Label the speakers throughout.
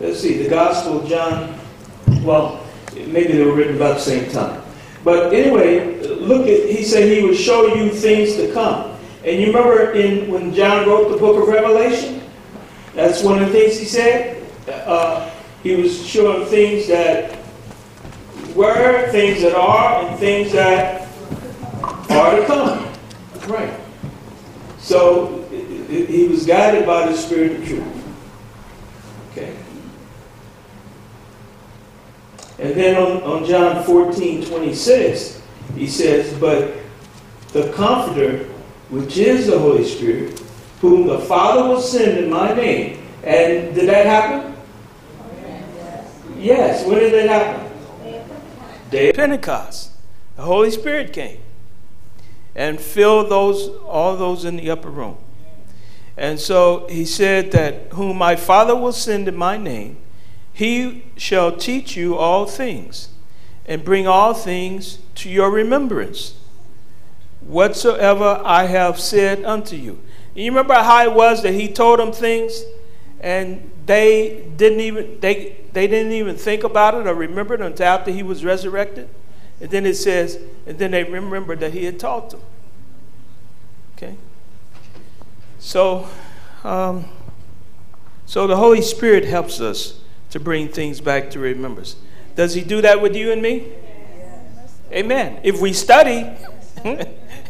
Speaker 1: let's see, the Gospel of John, well, maybe they were written about the same time. But anyway, look at, he said he would show you things to come. And you remember in when John wrote the book of Revelation? That's one of the things he said. Uh, he was showing things that were, things that are, and things that are to come. Right. So he was guided by the Spirit of truth. Okay. And then on, on John 14, 26, he says, But the Comforter, which is the Holy Spirit, whom the Father will send in my name. And did that happen? Yes. When did that happen? Day of Pentecost. The Holy Spirit came and filled those all those in the upper room. And so he said that whom my Father will send in my name, he shall teach you all things and bring all things to your remembrance whatsoever I have said unto you. You remember how it was that he told them things and they didn't even they they didn't even think about it or remember it until after he was resurrected? And then it says, and then they remembered that he had taught them. Okay? So um, so the Holy Spirit helps us to bring things back to remembrance. Does he do that with you and me? Amen. If we study,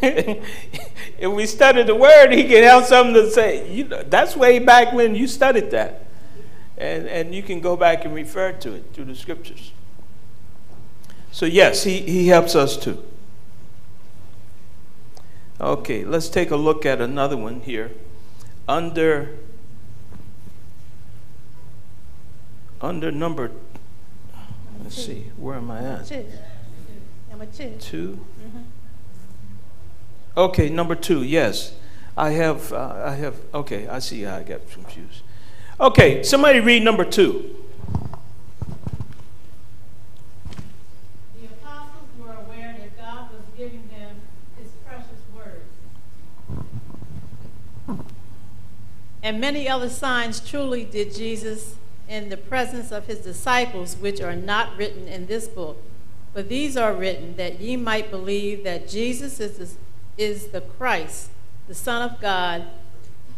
Speaker 1: if we study the word, he can have something to say. You know, that's way back when you studied that. And, and you can go back and refer to it through the scriptures. So, yes, he, he helps us too. Okay, let's take a look at another one here. Under under number, let's see, where am I at?
Speaker 2: Two. Number two.
Speaker 1: 2 Okay, number two, yes. I have, uh, I have, okay, I see how I got confused. Okay, somebody read number two.
Speaker 3: The apostles were aware that God was giving them his precious word.
Speaker 2: And many other signs truly did Jesus in the presence of his disciples, which are not written in this book. But these are written that ye might believe that Jesus is the, is the Christ, the Son of God,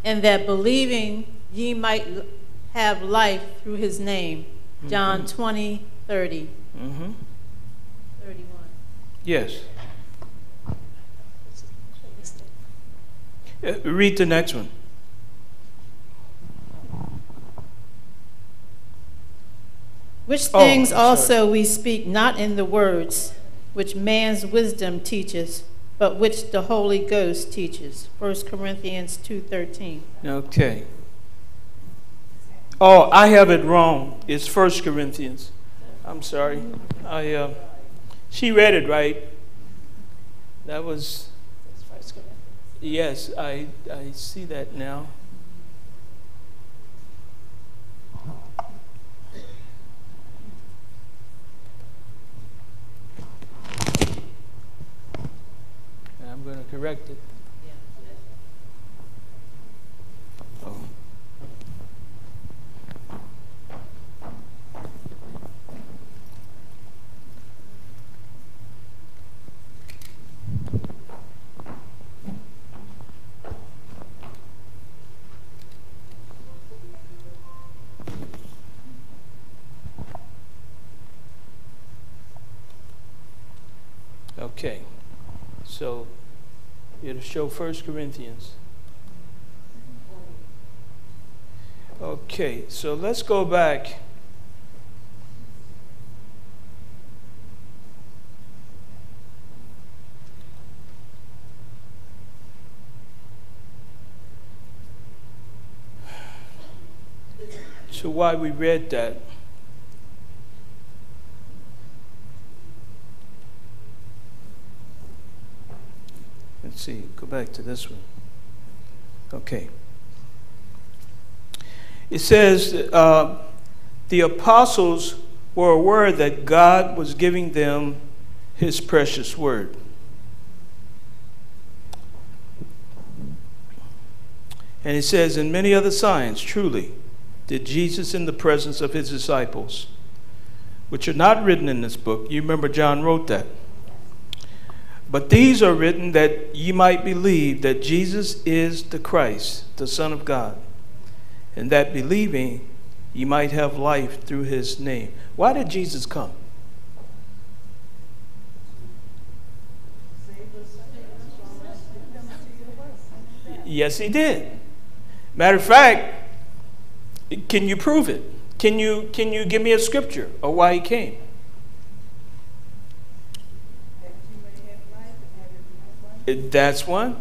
Speaker 2: and that believing ye might have life through his name. John 20, 30,
Speaker 1: Mm-hmm.
Speaker 2: 31.
Speaker 1: Yes. Uh, read the next one.
Speaker 2: Which
Speaker 1: Oh,
Speaker 2: things
Speaker 1: sorry.
Speaker 2: also we speak not in the words which man's wisdom teaches, but which the Holy Ghost teaches. 1 Corinthians 2.13.
Speaker 1: Okay. Oh, I have it wrong. It's First Corinthians. I'm sorry. I, uh, she read it right. That was, yes, I, I see that now. And I'm going to correct it. Okay, so it'll show First Corinthians. Okay, so let's go back. To why we read that. Let's see, go back to this one. Okay. It says uh, the apostles were aware that God was giving them his precious word. And it says, and many other signs, truly, did Jesus in the presence of his disciples, which are not written in this book. You remember John wrote that. But these are written that ye might believe that Jesus is the Christ, the Son of God, and that believing ye might have life through his name. Why did Jesus come? Yes, he did. Matter of fact, can you prove it? Can you, can you give me a scripture of why he came? That's one.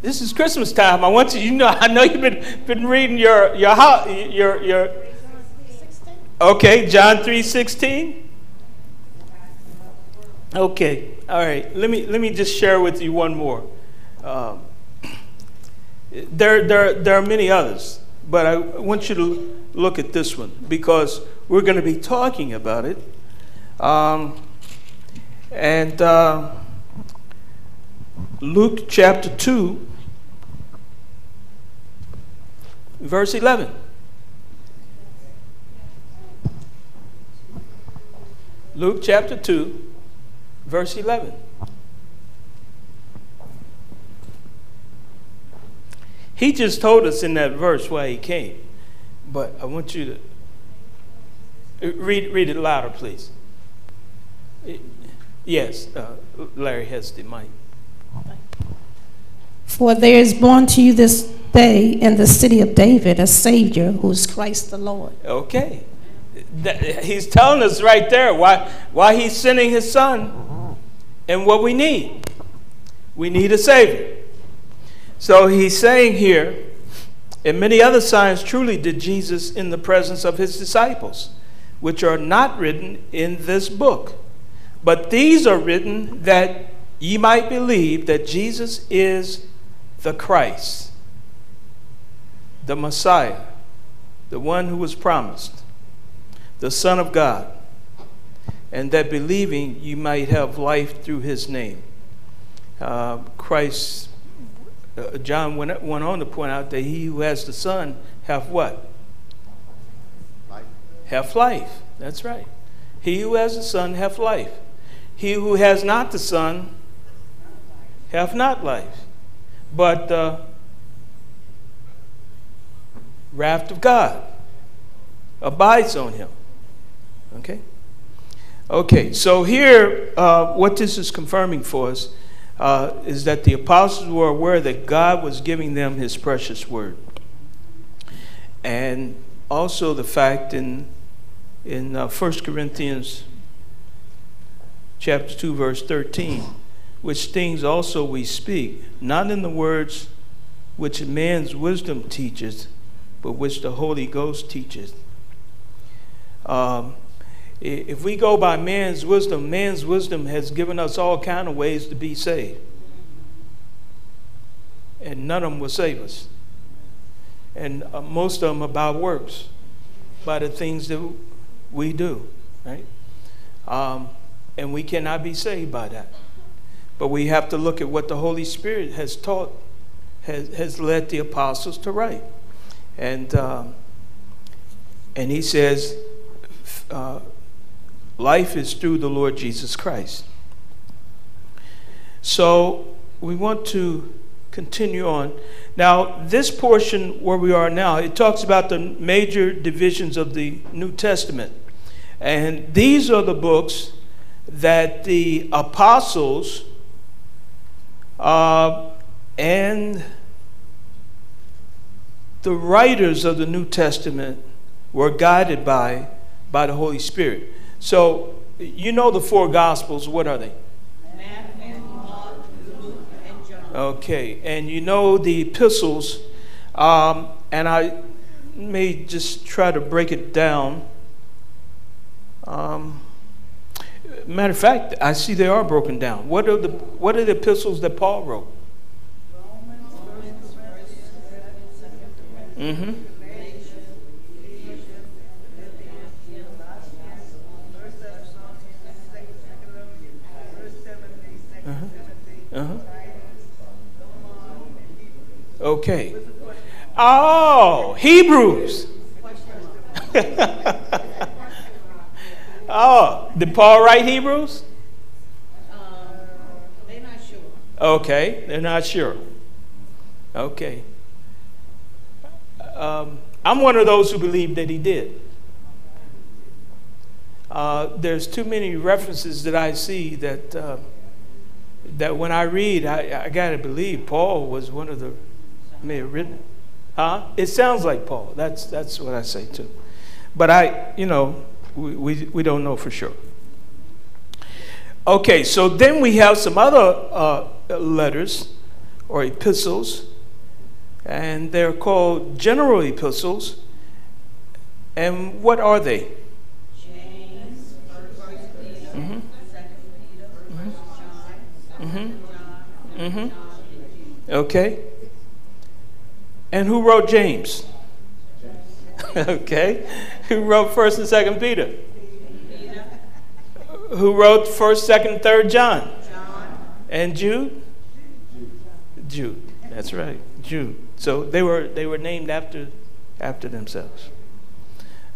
Speaker 1: This is Christmas time. I want you. You know. I know you've been been reading your your your your. Okay, John three sixteen. Okay, all right. Let me let me just share with you one more. Um, there, there, there are many others, but I want you to look at this one because we're going to be talking about it. Um, and uh, Luke chapter 2, verse 11. Luke chapter 2, verse 11. He just told us in that verse why he came. But I want you to read, read it louder, please. Yes, uh, Larry has the mic.
Speaker 4: For there is born to you this day in the city of David a Savior who is Christ the Lord.
Speaker 1: Okay. He's telling us right there why, why he's sending his son and what we need. We need a Savior. So he's saying here, and many other signs truly did Jesus in the presence of his disciples, which are not written in this book. But these are written that ye might believe that Jesus is the Christ, the Messiah, the one who was promised, the Son of God, and that believing you might have life through his name. Uh, Christ uh, John went, went on to point out that he who has the Son have what? Life. Have life. That's right. He who has the Son have life. He who has not the Son have not life, but the wrath of God abides on him. Okay? Okay, so here, uh, what this is confirming for us uh, is that the apostles were aware that God was giving them his precious word. And also the fact in, in uh, 1 Corinthians chapter 2, verse 13, which things also we speak, not in the words which man's wisdom teaches, but which the Holy Ghost teaches. Um, if we go by man's wisdom, man's wisdom has given us all kind of ways to be saved. And none of them will save us. And uh, most of them are by works, by the things that we do, right? Um, and we cannot be saved by that. But we have to look at what the Holy Spirit has taught, has, has led the apostles to write. And, um, and he says, uh, Life is through the Lord Jesus Christ. So we want to continue on. Now, this portion where we are now, it talks about the major divisions of the New Testament. And these are the books that the apostles uh, and the writers of the New Testament were guided by by the Holy Spirit. So, you know the four Gospels, what are they? Okay, and you know the epistles, um, and I may just try to break it down. Um, matter of fact, I see they are broken down. What are the what are the epistles that Paul wrote? Mm-hmm. Uh-huh. Okay. Oh, Hebrews. oh, did Paul write Hebrews?
Speaker 2: They're not sure.
Speaker 1: Okay, they're not sure. Okay. Um, I'm one of those who believe that he did. Uh, there's too many references that I see that uh, that when I read, I, I got to believe Paul was one of the may have written. Huh? It sounds like Paul. That's that's what I say too. But I, you know, we, we, we don't know for sure. Okay, so then we have some other uh, letters or epistles, and they're called general epistles. And what are they?
Speaker 5: James, Peter,
Speaker 1: Mhm.
Speaker 5: Second Peter, First John,
Speaker 1: Mm-hmm. Mm-hmm. Okay. And who wrote James? okay. Who wrote First and Second Peter?
Speaker 5: Peter,
Speaker 1: Who wrote First, Second, Third John?
Speaker 5: John,
Speaker 1: And Jude? Jude. Jude. That's right. Jude. So they were they were named after after themselves.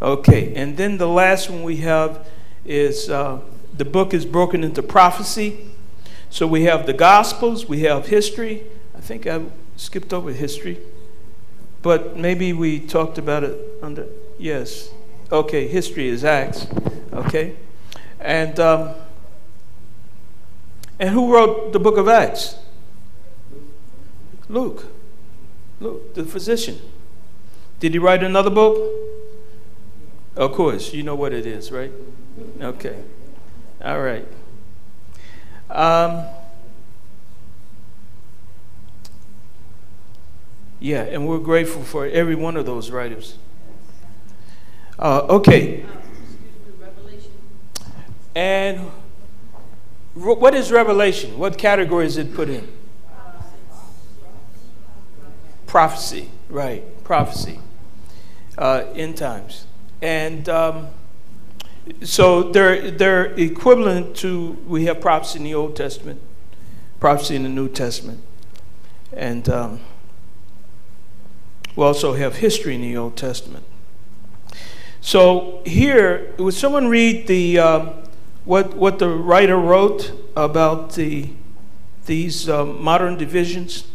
Speaker 1: Okay, and then the last one we have is uh, the book is broken into prophecy. So we have the Gospels, we have history. I think I skipped over history, but maybe we talked about it under. Yes. Okay, history is Acts. Okay, and um, and who wrote the book of Acts? Luke. Luke, the physician. Did he write another book? Of course, you know what it is, right? Okay. All right. Um, yeah, and we're grateful for every one of those writers. Uh, okay. And what is Revelation? What category is it put in? Prophecy, right? Prophecy. Uh, end times, and um, so they're they're equivalent to we have prophecy in the Old Testament, prophecy in the New Testament, and um, we also have history in the Old Testament. So here, would someone read the um, what what the writer wrote about the these um, modern divisions?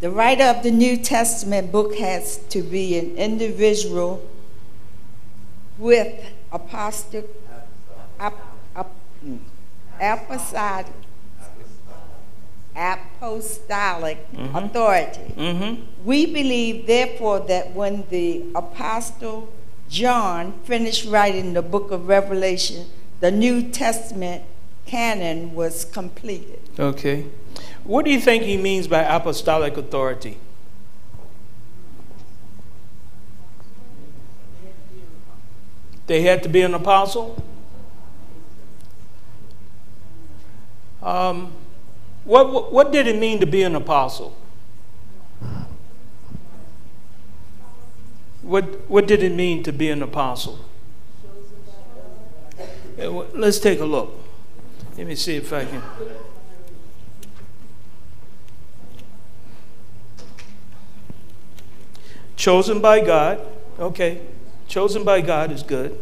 Speaker 6: The writer of the New Testament book has to be an individual with apostle, ap, ap, mm, apostolic, apostolic authority.
Speaker 1: Mm-hmm.
Speaker 6: We believe, therefore, that when the apostle John finished writing the book of Revelation, the New Testament canon was completed.
Speaker 1: Okay. What do you think he means by apostolic authority? They had to be an apostle? Um, what, what, did it mean to be an apostle? What, what did it mean to be an apostle? Uh, Let's take a look. Let me see if I can. Chosen by God. Okay. Chosen by God is good.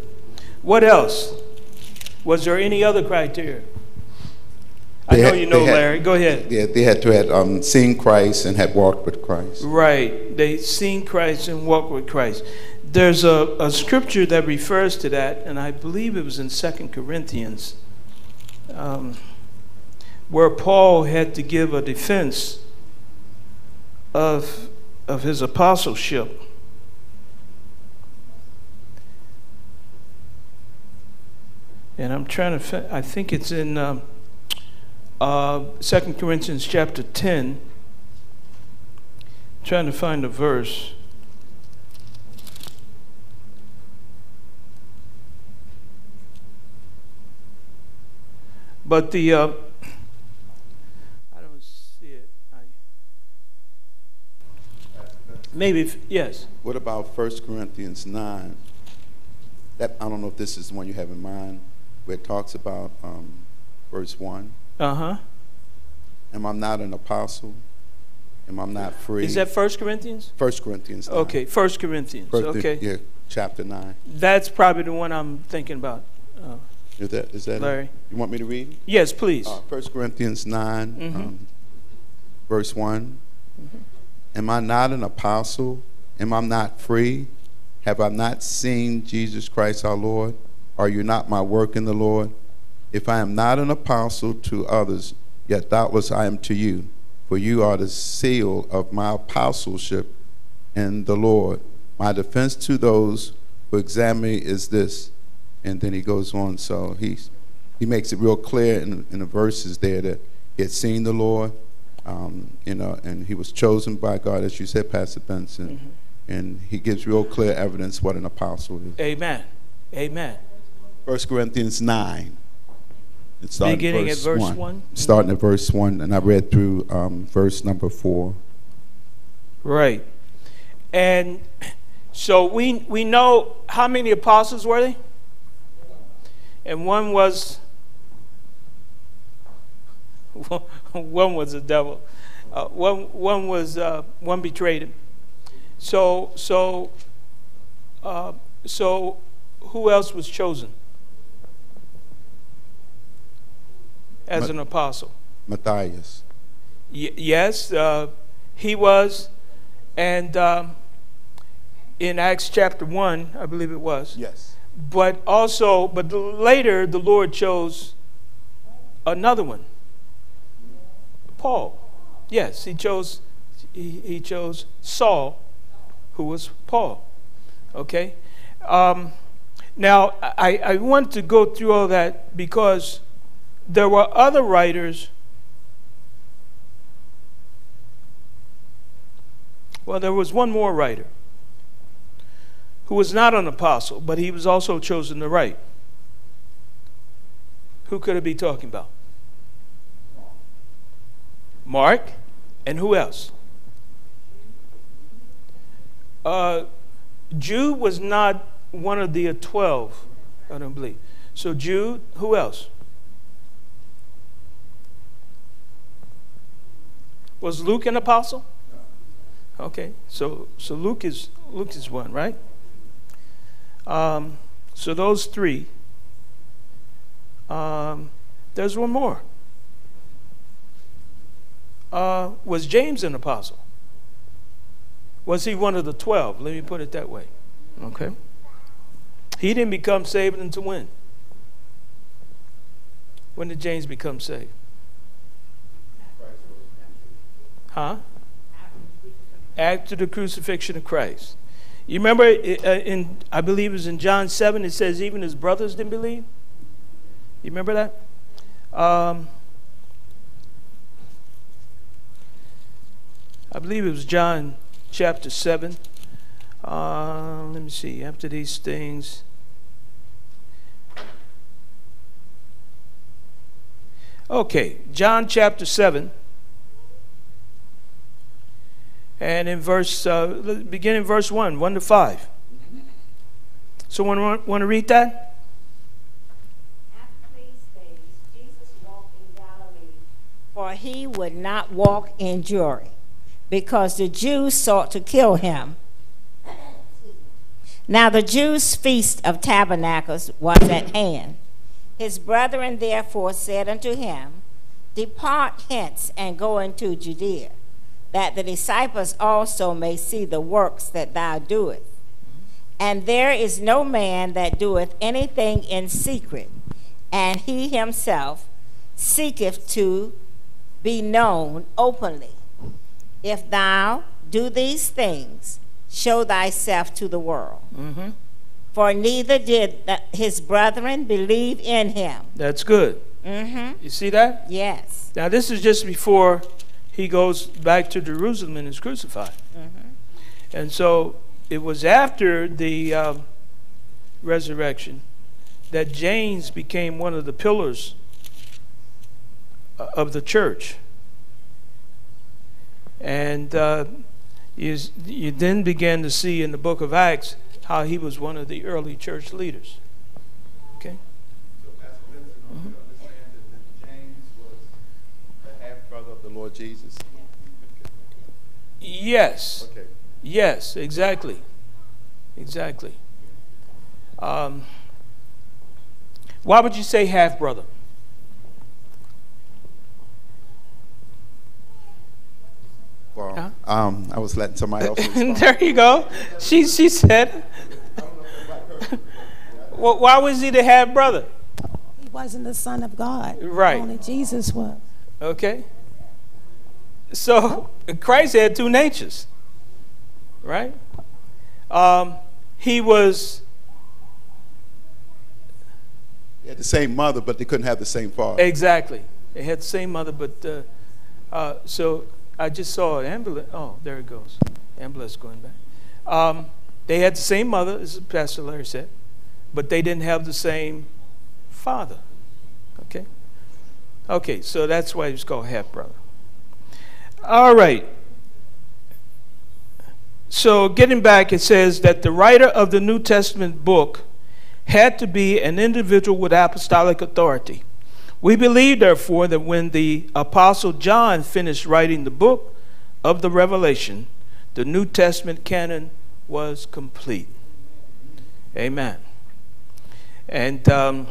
Speaker 1: What else? Was there any other criteria? I know
Speaker 7: had-
Speaker 1: you know,
Speaker 7: had-
Speaker 1: Larry. Go ahead.
Speaker 7: Yeah, they had to have um, seen Christ and had walked with Christ.
Speaker 1: Right. They seen Christ and walked with Christ. There's a, a scripture that refers to that, and I believe it was in Second Corinthians, um, where Paul had to give a defense of, of his apostleship. And I'm trying to, I think it's in um, uh, 2 Corinthians chapter 10 trying to find a verse. But the uh, I don't see it. I, maybe if, yes.
Speaker 7: What about 1 Corinthians 9? That, I don't know if this is the one you have in mind, where it talks about um, verse 1.
Speaker 1: Uh huh.
Speaker 7: Am I not an apostle? Am I not free?
Speaker 1: Is that First Corinthians?
Speaker 7: First Corinthians? 9.
Speaker 1: Okay, First Corinthians.
Speaker 7: First,
Speaker 1: Okay,
Speaker 7: Yeah, chapter nine.
Speaker 1: that's probably the one I'm thinking about. Uh,
Speaker 7: Is that is that? it?
Speaker 1: Larry.
Speaker 7: You want me to read?
Speaker 1: yes, please.
Speaker 7: Uh, First Corinthians 9,
Speaker 1: Mhm.
Speaker 7: um, verse one Am I not an apostle? Am I not free? Have I not seen Jesus Christ our Lord? Are you not my work in the Lord? If I am not an apostle to others, yet doubtless I am to you, for you are the seal of my apostleship in the Lord. My defense to those who examine me is this. And then he goes on. So he's, he makes it real clear in, in the verses there that he had seen the Lord, um, you know, and he was chosen by God, as you said, Pastor Benson. And he gives real clear evidence what an apostle is.
Speaker 1: Amen. Amen.
Speaker 7: First Corinthians 9. It's starting
Speaker 1: Beginning at verse 1?
Speaker 7: Starting at verse 1, and I read through um, verse number 4.
Speaker 1: Right. And so we we know how many apostles were they? And one was one was the devil. Uh, one one was uh, one betrayed him. So so uh, so who else was chosen as
Speaker 7: Ma-
Speaker 1: an apostle?
Speaker 7: Matthias.
Speaker 1: Y- yes, uh, he was. And um, in Acts chapter 1, I believe it was.
Speaker 7: Yes.
Speaker 1: But also, but the- later the Lord chose another one Paul. Yes, he chose, he, he chose Saul, who was Paul. Okay? Um, now, I, I want to go through all that because there were other writers Well, there was one more writer who was not an apostle, but he was also chosen to write. Who could it be talking about? Mark, and who else? Uh, Jude was not one of the twelve, I don't believe. So Jude, who else? Was Luke an apostle? Okay, so so Luke is Luke is one, right? Um, so those three. Um, there's one more. Uh, was James an apostle? Was he one of the twelve? Let me put it that way. Okay. He didn't become saved until when? When did James become saved? Huh? after the crucifixion of Christ. You remember uh, in I believe it was in John 7 it says even his brothers didn't believe? You remember that? Um, I believe it was John chapter 7. Uh, let me see. After these things. Okay, John chapter 7. And in verse, uh, begin in verse 1, 1 to 5. Someone want, want to read that?
Speaker 8: For he would not walk in Jewry, because the Jews sought to kill him. Now the Jews' feast of tabernacles was at hand. His brethren therefore said unto him, Depart hence and go into Judea, that the disciples also may see the works that thou doest. And there is no man that doeth anything in secret, and he himself seeketh to be known openly. If thou do these things, show thyself to the world.
Speaker 1: Mm-hmm.
Speaker 8: For neither did the, his brethren believe in him.
Speaker 1: That's good.
Speaker 8: Mm-hmm.
Speaker 1: You see that?
Speaker 8: Yes.
Speaker 1: Now, this is just before he goes back to Jerusalem and is crucified.
Speaker 8: Mm-hmm.
Speaker 1: And so it was after the um, resurrection that James became one of the pillars uh, of the church. And uh, you, you then began to see in the book of Acts how he was one of the early church leaders. Okay?
Speaker 7: So, Pastor Benson,
Speaker 1: Mhm.
Speaker 7: you understand that, that James was the half brother of the Lord Jesus?
Speaker 1: Yes.
Speaker 7: Okay.
Speaker 1: Yes, exactly. Exactly. Um, why would you say half brother?
Speaker 7: Well,
Speaker 1: Huh?
Speaker 7: um, I was letting somebody else
Speaker 1: there you go. She, she said. well, why was he the half brother?
Speaker 4: He wasn't the son of God.
Speaker 1: Right.
Speaker 4: Only Jesus was.
Speaker 1: Okay. So Christ had two natures, right? Um, he was
Speaker 7: They had the same mother, but they couldn't have the same father.
Speaker 1: exactly. They had the same mother, but uh, uh, so I just saw an ambulance. Oh, there it goes. Ambulance going back. Um, they had the same mother, as Pastor Larry said, but they didn't have the same father. Okay. Okay, so that's why he was called half brother. All right. So, getting back, it says that the writer of the New Testament book had to be an individual with apostolic authority. We believe, therefore, that when the Apostle John finished writing the book of the Revelation, the New Testament canon was complete. Amen. And um,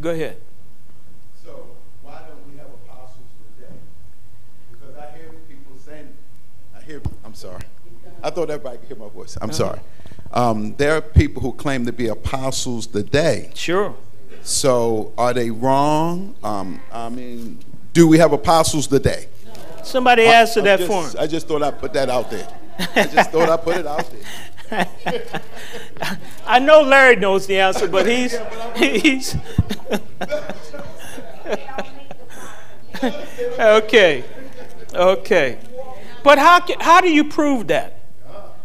Speaker 1: go ahead.
Speaker 7: So why don't we have apostles today? Because I hear people saying, I hear, I'm sorry. I thought everybody could hear my voice. I'm sorry. Um, there are people who claim to be apostles today.
Speaker 1: Sure.
Speaker 7: So are they wrong? Um, I mean, do we have apostles today?
Speaker 1: Somebody answer
Speaker 7: I-
Speaker 1: that
Speaker 7: I
Speaker 1: for him.
Speaker 7: I just thought I'd put that out there. I just thought I'd put it out there.
Speaker 1: I know Larry knows the answer, but he's he's okay, okay. But how how do you prove that?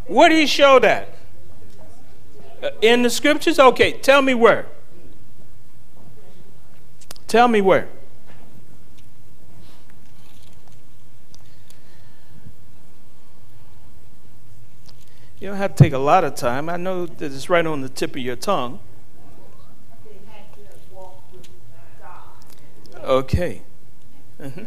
Speaker 1: Where do you show that? Uh, In the scriptures? Okay, tell me where. Tell me where. You don't have to take a lot of time. I know that it's right on the tip of your tongue. Okay. Mhm.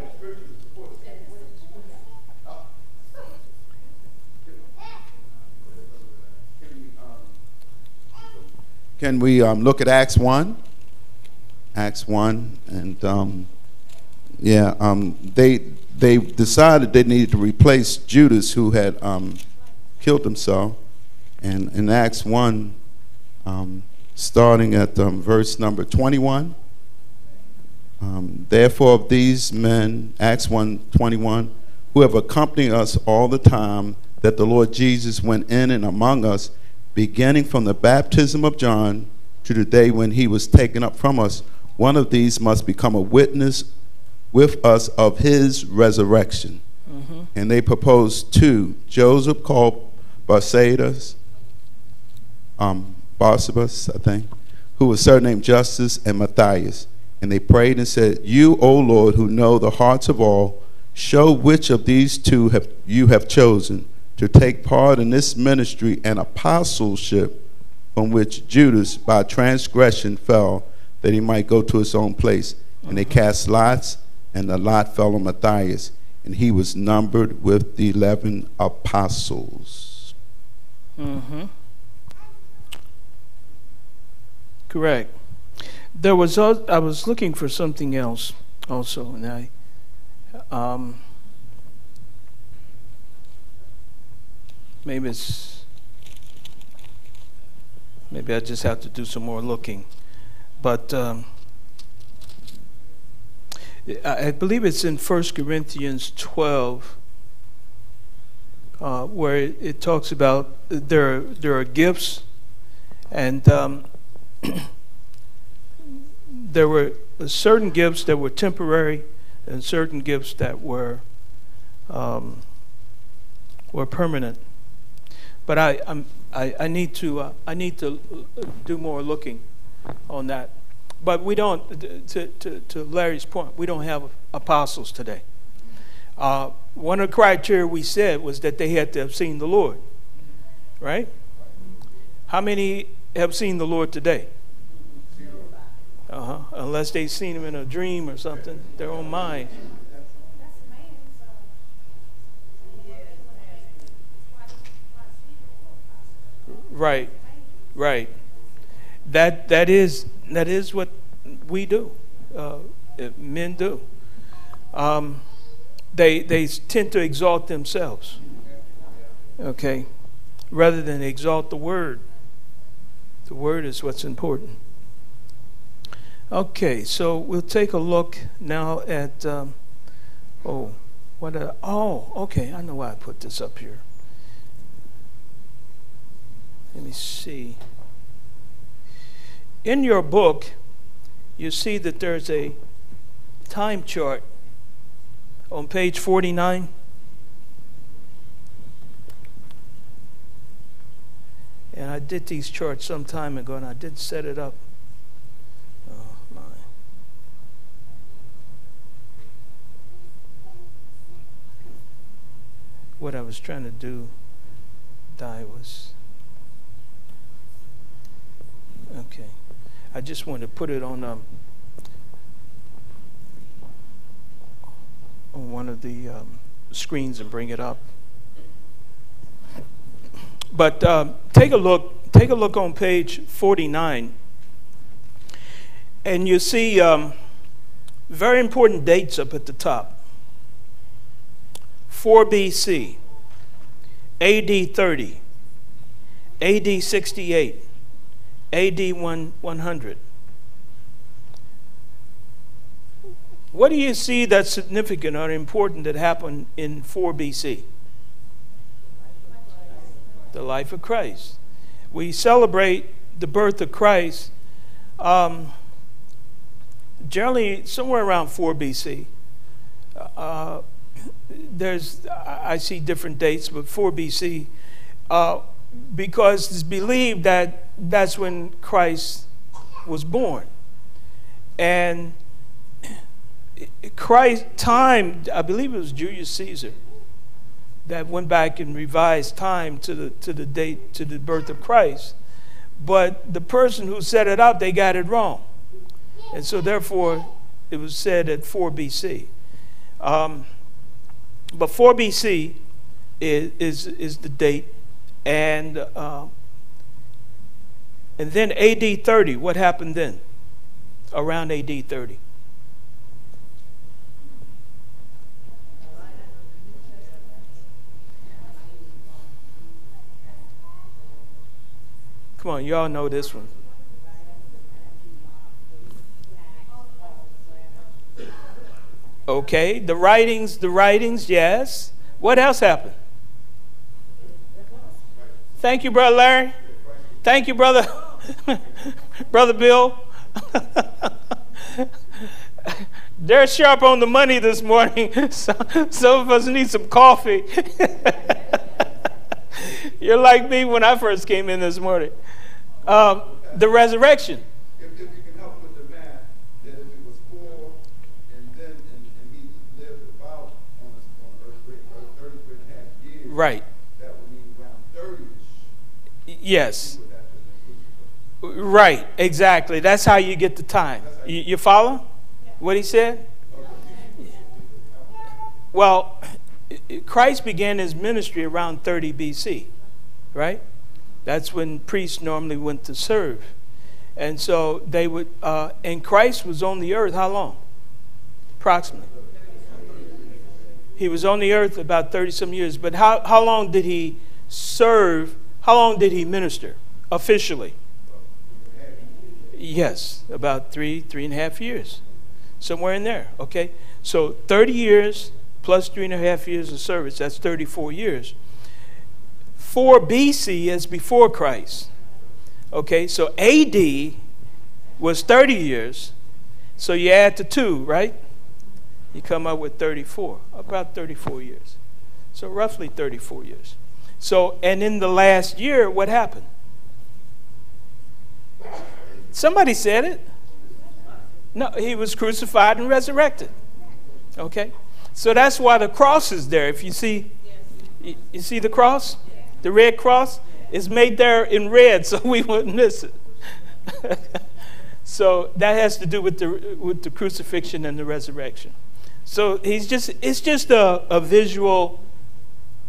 Speaker 7: Can we um, look at Acts 1? Acts 1, and um, yeah, um, they, they decided they needed to replace Judas, who had um, killed himself. And in Acts 1, um, starting at um, verse number 21, um, therefore of these men, Acts 1 21, who have accompanied us all the time that the Lord Jesus went in and among us, beginning from the baptism of John to the day when he was taken up from us, one of these must become a witness with us of his resurrection. And they proposed two Joseph called Barsadas, um, Barsabas, I think, who was surnamed Justus, and Matthias. And they prayed and said, You, O Lord, who know the hearts of all, show which of these two have you have chosen to take part in this ministry and apostleship from which Judas by transgression fell, that he might go to his own place. And they cast lots, and the lot fell on Matthias, and he was numbered with the eleven apostles.
Speaker 1: Mm-hmm. Correct. There was I was looking for something else also, and I um, maybe it's maybe I just have to do some more looking, but um, I believe it's in First Corinthians twelve uh, where it, it talks about there there are gifts, and um, there were certain gifts that were temporary, and certain gifts that were um, were permanent. But I I'm, I, I need to uh, I need to uh, do more looking on that. But we don't to, to, to Larry's point. We don't have apostles today. Uh, one of the criteria we said was that they had to have seen the Lord. Right? How many have seen the Lord today? Uh-huh. Unless they've seen him in a dream or something, their own mind. Right, right. That that is that is what we do. Uh, uh, men do. Um, they they tend to exalt themselves. Okay, rather than exalt the word. The word is what's important. Okay, so we'll take a look now at. Um, oh, what? A, oh, okay. I know why I put this up here. Let me see. In your book, you see that there's a time chart on page 49. And I did these charts some time ago, and I did set it up. Oh, my. What I was trying to do, die was. Okay. I just wanted to put it on um, on one of the um, screens and bring it up. But um, take a look. Take a look on page 49, and you see um, very important dates up at the top. 4 BC, AD 30, AD 68, AD 1, 100. What do you see that's significant or important that happened in 4 BC? The life of Christ. We celebrate the birth of Christ um, generally somewhere around 4 BC. Uh, there's, I see different dates, but 4 BC, uh, because it's believed that that's when Christ was born. And Christ time, I believe it was Julius Caesar that went back and revised time to the to the date to the birth of Christ. But the person who set it up, they got it wrong. And so therefore it was said at 4 BC. Um, but 4 BC is, is, is the date. And, uh, and then AD 30, what happened then? Around AD 30. Come on, y'all know this one. Okay, the writings, the writings, yes. What else happened? Thank you, Brother Larry. Thank you, Brother, Brother Bill. They're sharp on the money this morning. Some, some of us need some coffee. You're like me when I first came in this morning. Um, the resurrection.
Speaker 7: If, if you can help with the math, that if it was four, and then, and, and he lived about on, this, on earth, three- 33 and a half years.
Speaker 1: Right.
Speaker 7: That would mean around 30-ish.
Speaker 1: Yes.
Speaker 7: He would have to have been crucified.
Speaker 1: Right, exactly. That's how you get the time. You, you follow what he said? Well, Christ began his ministry around 30 BC, right? That's when priests normally went to serve. And so they would, uh, and Christ was on the earth how long? Approximately. He was on the earth about 30 some years. But how, how long did he serve? How long did he minister officially? Yes, about three, three and a half years. Somewhere in there, okay? So 30 years plus three and a half years of service, that's 34 years. 4 BC is before Christ. Okay, so AD was 30 years. So you add the two, right? You come up with 34, about 34 years. So roughly 34 years. So, and in the last year, what happened? Somebody said it. No, he was crucified and resurrected. Okay? So that's why the cross is there. If you see, you, see the cross? The red cross is made there in red so we wouldn't miss it. So that has to do with the with the crucifixion and the resurrection. So he's just it's just a, a visual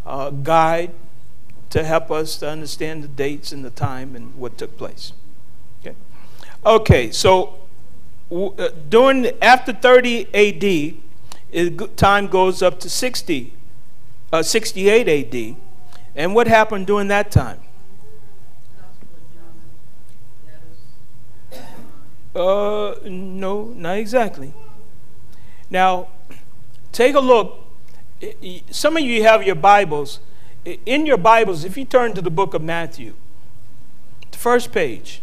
Speaker 1: uh, guide to help us to understand the dates and the time and what took place. Okay. So uh, during after 30 A.D., it, time goes up to 60, uh, 68 A.D. And what happened during that time? Uh, no, not exactly. Now, take a look. Some of you have your Bibles. In your Bibles, if you turn to the book of Matthew, the first page,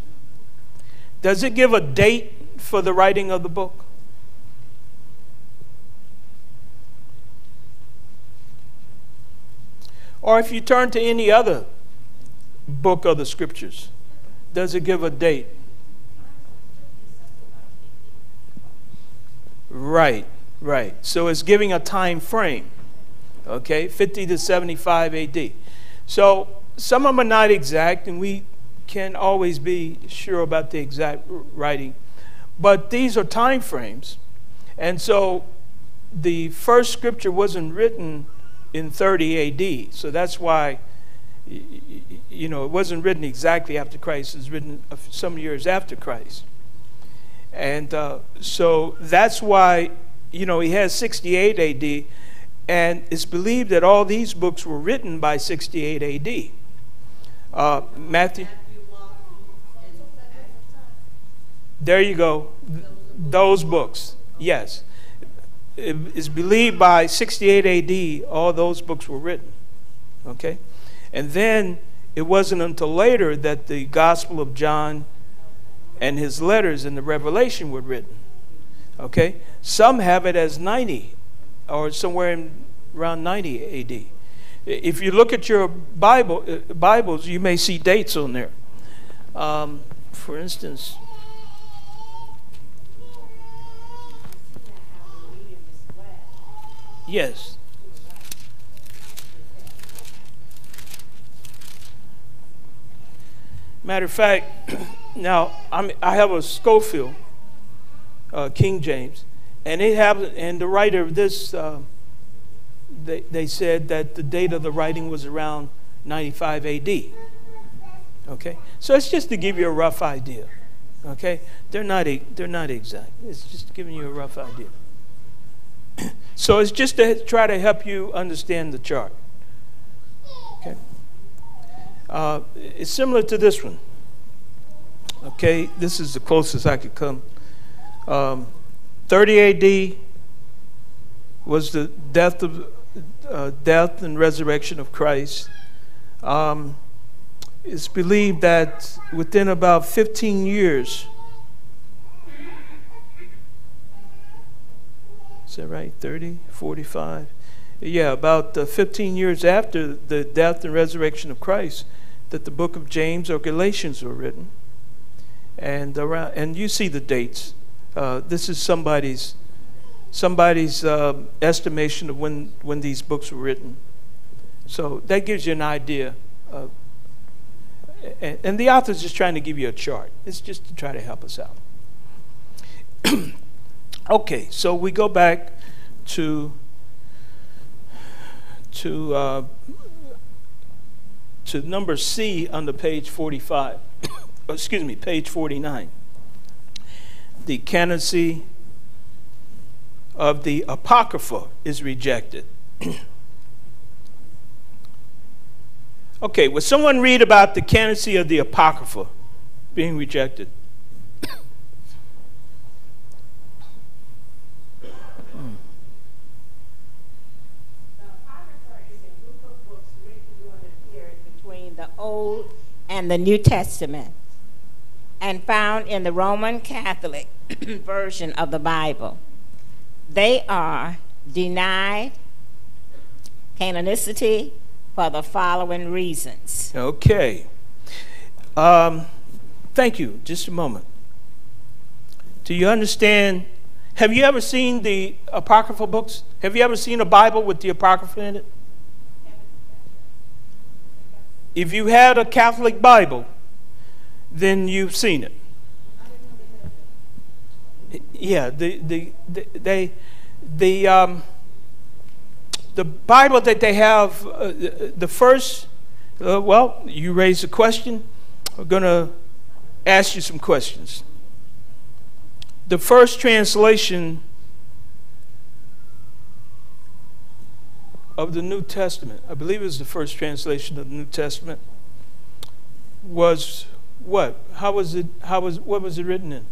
Speaker 1: does it give a date for the writing of the book? Or if you turn to any other book of the scriptures, does it give a date? Right, right. So it's giving a time frame, okay, 50 to 75 AD. So some of them are not exact, and we can't always be sure about the exact writing, but these are time frames. And so the first scripture wasn't written in 30 AD, so that's why. You know, it wasn't written exactly after Christ. It was written some years after Christ. And uh, so that's why, you know, he has 68 AD, and it's believed that all these books were written by 68 AD. Uh, Matthew, there you go. Those books, yes. It- It's believed by 68 AD, all those books were written. Okay? And then it wasn't until later that the Gospel of John and his letters and the revelation were written. Okay? Some have it as 90 or somewhere in, around 90 AD. If you look at your Bible, uh, Bibles, you may see dates on there. Um, for instance, yes. Matter of fact, now I'm, I have a Scofield, uh, King James, and it happened. And the writer of this, uh, they, they said that the date of the writing was around 95 A.D. Okay, so it's just to give you a rough idea. Okay, they're not they're not exact. It's just giving you a rough idea. So it's just to try to help you understand the chart. Okay. Uh, it's similar to this one. Okay, this is the closest I could come. Um, 30 AD was the death of uh, death and resurrection of Christ. Um, it's believed that within about 15 years, is that right? 30, 45? Yeah, about uh, 15 years after the death and resurrection of Christ, that the book of James or Galatians were written. And around, and you see the dates. Uh, this is somebody's somebody's uh, estimation of when when these books were written. So that gives you an idea. Of, and, and the author's just trying to give you a chart. It's just to try to help us out. okay, so we go back to to uh, to number C under page 45. Excuse me, page 49. The canoncy of the Apocrypha is rejected. okay, will someone read about the canoncy of the Apocrypha being rejected?
Speaker 8: The Apocrypha is a group of books written during the period between the Old and the New Testament and found in the Roman Catholic version of the Bible. They are denied canonicity for the following reasons.
Speaker 1: Okay. Um, thank you. Just a moment. Do you understand? Have you ever seen the Apocryphal books? Have you ever seen a Bible with the Apocrypha in it? If you had a Catholic Bible, then you've seen it. Yeah, the, the, the they, the, um, the Bible that they have, uh, the first, uh, well, you raised a question. I'm going to ask you some questions. The first translation of the New Testament, I believe it was the first translation of the New Testament, was what? How was it? How was what was it written in?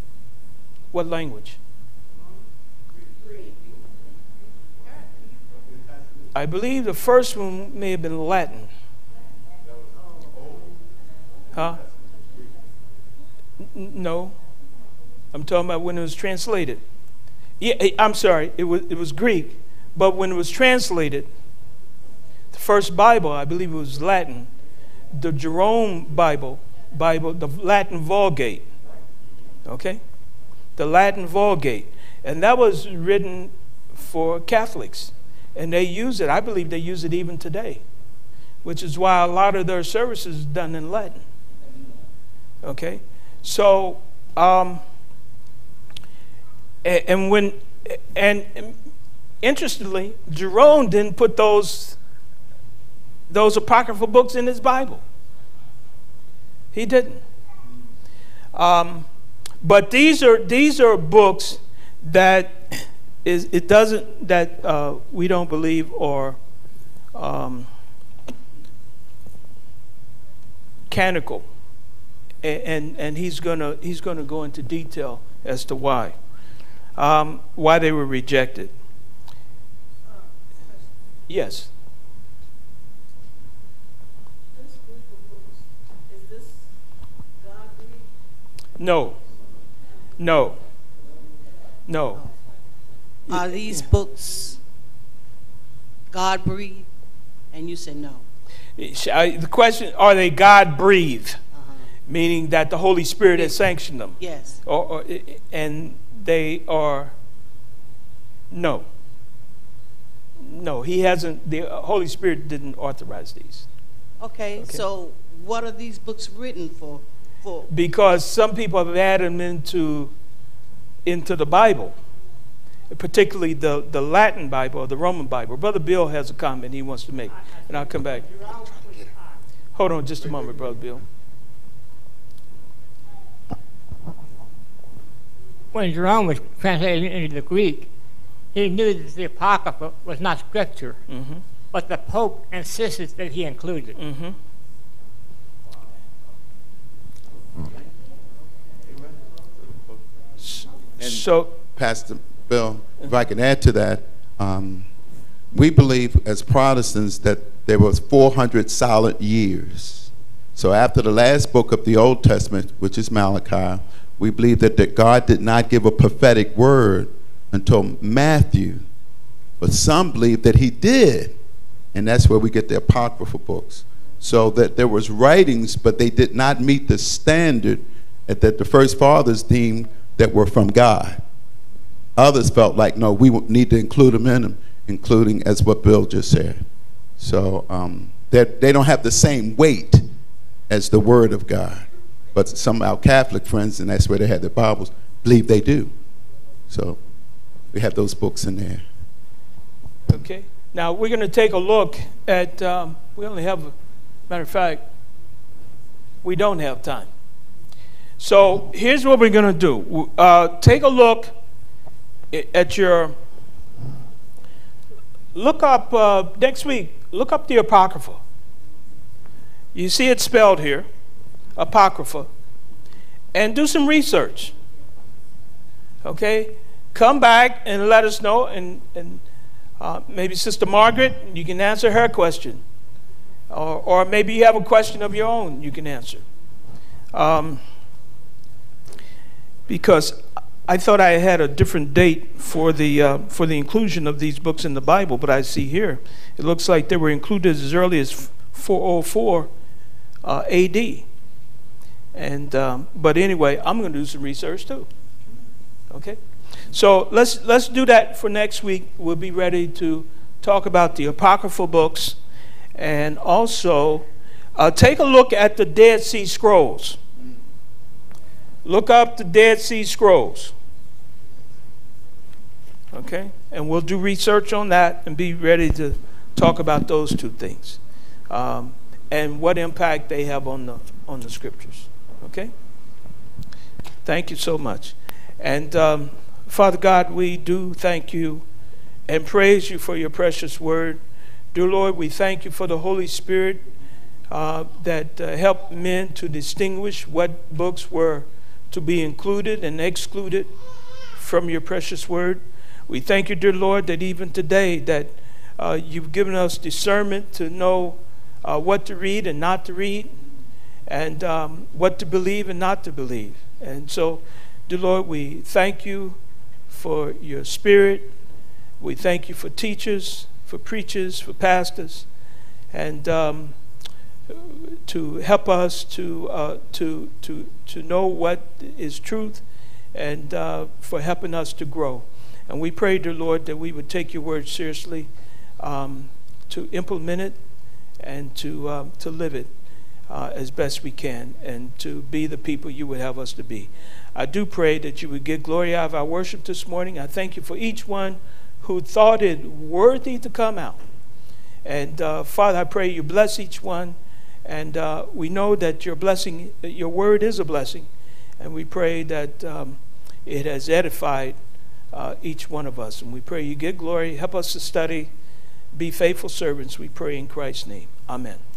Speaker 1: What language? I believe the first one may have been Latin. Huh? No. I'm talking about when it was translated. Yeah, eh, I'm sorry, it was, it was Greek, but when it was translated, first Bible, I believe it was Latin, the Jerome Bible, Bible, the Latin Vulgate. Okay? The Latin Vulgate. And that was written for Catholics. And they use it, I believe they use it even today, which is why a lot of their services is done in Latin. Okay? So, um, and when, and and interestingly, Jerome didn't put those, those apocryphal books in his Bible. He didn't. Um, but these are these are books that is it doesn't that uh, we don't believe or um, canonical, A- and and he's gonna he's gonna go into detail as to why um, why they were rejected. Yes.
Speaker 5: This group of books, is this God breathed?
Speaker 1: No. No. No.
Speaker 9: Are these books God breathed? And you said no.
Speaker 1: The question are they God breathed?
Speaker 9: Uh-huh.
Speaker 1: Meaning that the Holy Spirit has sanctioned them.
Speaker 9: Yes.
Speaker 1: Or, or, and they are, no. No, he hasn't, the Holy Spirit didn't authorize these.
Speaker 9: Okay,
Speaker 1: Okay.
Speaker 9: so what are these books written for? For
Speaker 1: Because some people have added them into, into the Bible, particularly the, the Latin Bible or the Roman Bible. Brother Bill has a comment he wants to make, and I'll come back. Hold on just a moment, Brother Bill.
Speaker 10: when Jerome was translating into the Greek, he knew that the Apocrypha was not scripture,
Speaker 1: Mm-hmm.
Speaker 10: but the Pope insisted that he include it.
Speaker 1: Mm-hmm.
Speaker 7: And-
Speaker 1: So,
Speaker 7: Pastor Bill, if I can add to that, um, we believe as Protestants that there was 400 solid years. So after the last book of the Old Testament, which is Malachi, we believe that, that God did not give a prophetic word until Matthew. But some believe that he did. And that's where we get the apocryphal books. So that there was writings, but they did not meet the standard that the first fathers deemed that were from God. Others felt like, no, we need to include them in them, including as what Bill just said. So um, that they don't have the same weight as the Word of God. But some of our Catholic friends, and that's where they had their Bibles, believe they do. So we have those books in there.
Speaker 1: okay. Now, we're going to take a look at, um, we only have, matter of fact, we don't have time. So here's what we're going to do. Uh, take a look at your, look up, uh, next week, look up the Apocrypha. You see it spelled here, Apocrypha, and do some research. Okay? Come back and let us know, and, and uh, maybe Sister Margaret, you can answer her question. Or, or maybe you have a question of your own you can answer. Um, because I thought I had a different date for the, uh, for the inclusion of these books in the Bible, but I see here it looks like they were included as early as 404 uh, AD. And, um, but anyway, I'm going to do some research too. Okay? So let's, let's do that for next week. We'll be ready to talk about the apocryphal books and also uh, take a look at the Dead Sea Scrolls. Look up the Dead Sea Scrolls. Okay? And we'll do research on that and be ready to talk about those two things um, and what impact they have on the, on the scriptures. Okay? Thank you so much. And um, Father God, we do thank you and praise you for your precious word. Dear Lord, we thank you for the Holy Spirit uh, that uh, helped men to distinguish what books were to be included and excluded from your precious word. We thank you, dear Lord, that even today that uh, you've given us discernment to know uh, what to read and not to read, and um, what to believe and not to believe. And so, dear Lord, we thank you for your spirit. We thank you for teachers, for preachers, for pastors, and um, to help us to, uh, to, to, to know what is truth and uh, for helping us to grow. And we pray, dear Lord, that we would take your word seriously, um, to implement it and to, uh, to live it uh, as best we can, and to be the people you would have us to be. I do pray that you would get glory out of our worship this morning. I thank you for each one who thought it worthy to come out. And uh, Father, I pray you bless each one. And uh, we know that your blessing, your word is a blessing. And we pray that um, it has edified uh, each one of us. And we pray you get glory. Help us to study. Be faithful servants, we pray in Christ's name. Amen.